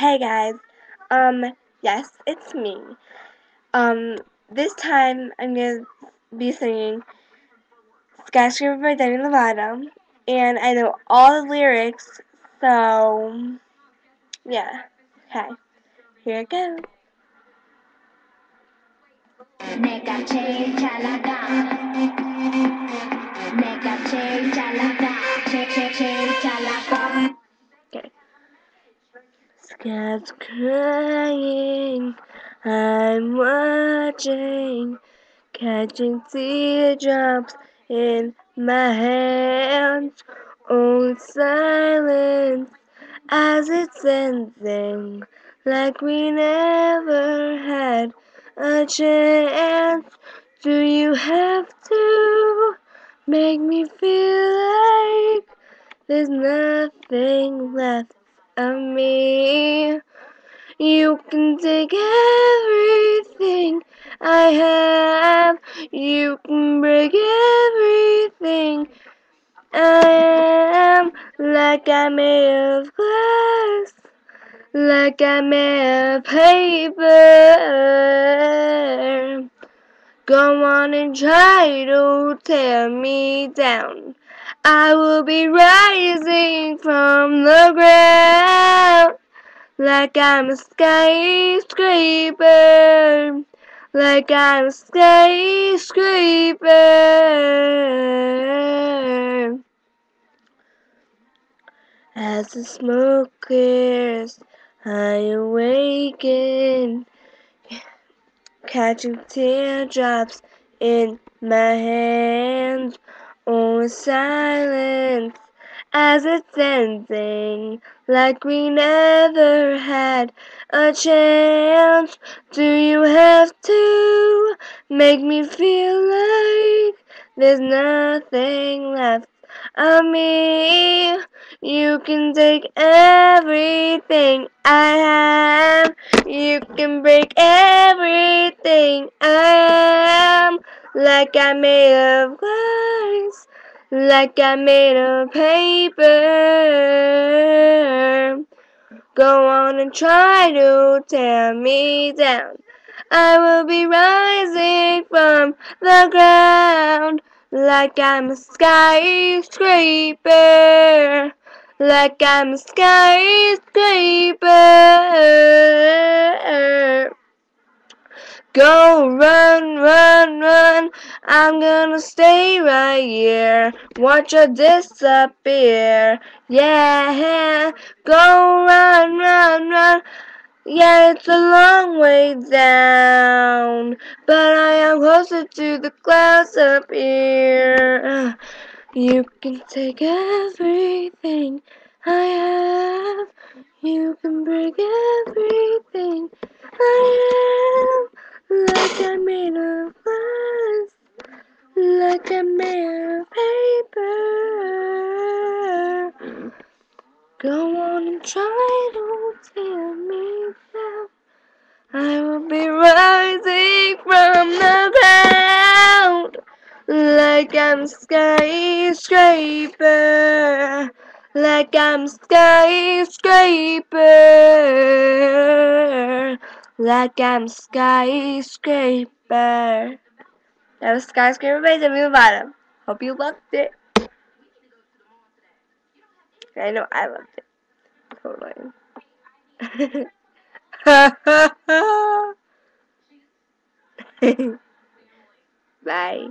Hey guys, um, yes, it's me. Um, this time I'm gonna be singing Skyscraper by Demi Lovato, and I know all the lyrics, so, yeah, okay, here it goes. Sky's crying, I'm watching, catching teardrops in my hands. Oh, silence as it's ending, like we never had a chance. Do you have to make me feel like there's nothing left of me? You can take everything I have. You can break everything I am. Like I'm made of glass. Like I'm made of paper. Go on and try to tear me down. I will be rising from the ground like I'm a skyscraper, like I'm a skyscraper. As the smoke clears, I awaken, catching teardrops in my hands. Oh, silence as it's ending, like we never had a chance. Do you have to make me feel like there's nothing left of me? You can take everything I have. You can break everything I am. Like I'm made of glass. Like I'm made of paper. Go on and try to tear me down. I will be rising from the ground like I'm a skyscraper. Like I'm a skyscraper. Go run, run, run. I'm gonna stay right here. Watch her disappear. Yeah, go run, run, run. Yeah, it's a long way down, but I am closer to the clouds up here. You can take everything I have. You can break everything I am. Like I'm made of glass. Like made of paper. Go on and try to tear me down. I will be rising from the ground like I'm skyscraper, like I'm skyscraper, like I'm skyscraper. That was skyscraper by Demi Lovato. Hope you loved it. I know I loved it. Totally. Bye.